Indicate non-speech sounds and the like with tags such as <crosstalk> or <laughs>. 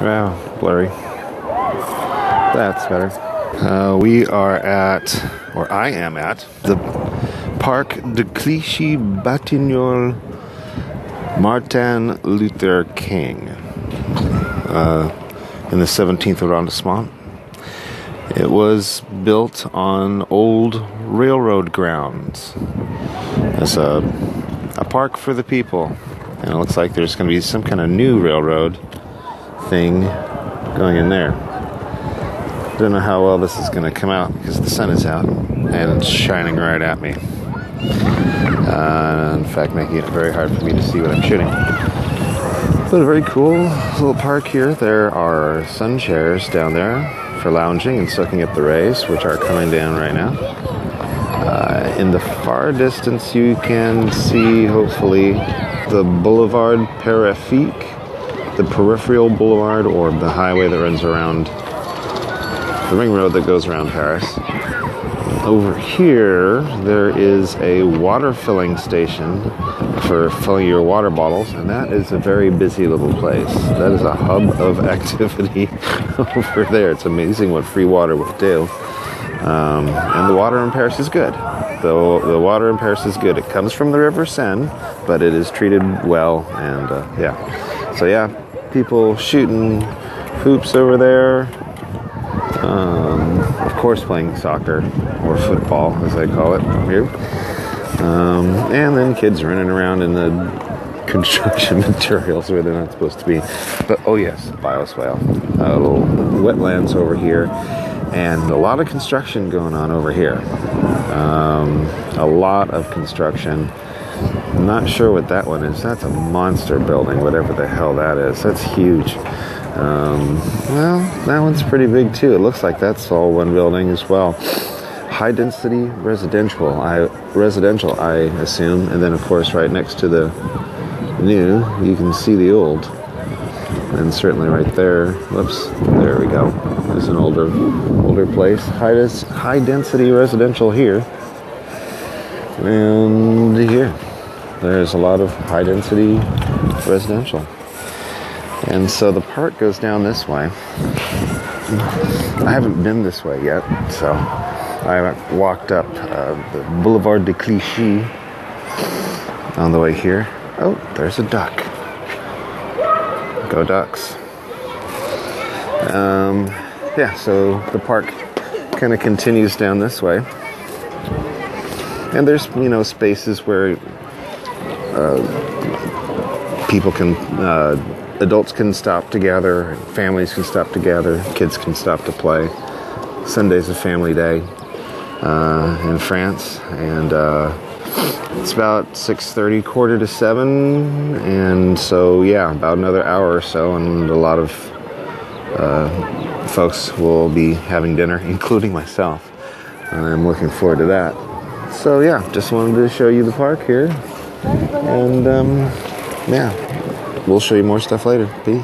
Wow, blurry. That's better. Uh, we are at, or I am at, the Parc de Clichy Batignolles Martin Luther King uh, in the 17th arrondissement. It was built on old railroad grounds as a, a park for the people. And it looks like there's going to be some kind of new railroad thing going in there. Don't know how well this is going to come out because the sun is out and it's shining right at me. Uh, in fact, making it very hard for me to see what I'm shooting. But a very cool little park here. There are sun chairs down there for lounging and soaking up the rays, which are coming down right now. Uh, in the far distance, you can see, hopefully, the Boulevard Périphérique, the peripheral boulevard, or the highway that runs around the ring road that goes around Paris. Over here, there is a water filling station for filling your water bottles, and that is a very busy little place. That is a hub of <laughs> activity over there. It's amazing what free water will do. Um, and the water in Paris is good. The, the water in Paris is good. It comes from the River Seine, but it is treated well, and uh, yeah. So, yeah, people shooting hoops over there. Um, of course, playing soccer or football, as they call it here. Um, and then kids running around in the <laughs> construction <laughs> materials where they're not supposed to be. But oh yes, bioswale, uh, little wetlands over here, and a lot of construction going on over here. Um, a lot of construction. I'm not sure what that one is. That's a monster building, whatever the hell that is. That's huge. Um, well, that one's pretty big too. It looks like that's all one building as well. High density residential, I residential, I assume, and then of course right next to the new, you can see the old, and certainly right there. Whoops, there we go. There's an older, older place. High, high density residential here, and there's a lot of high density residential. And so the park goes down this way. I haven't been this way yet, so I walked up uh, the Boulevard de Clichy on the way here. Oh, there's a duck. Go ducks. Um, yeah, so the park kind of continues down this way. And there's, you know, spaces where uh, people can uh, adults can stop together, families can stop together, kids can stop to play. Sunday's a family day uh, in France, and uh, it's about 6.30, quarter to 7, and so yeah, about another hour or so, and a lot of uh, folks will be having dinner, <laughs> including myself. And I'm looking forward to that. So yeah, just wanted to show you the park here, and um, yeah, we'll show you more stuff later. Peace.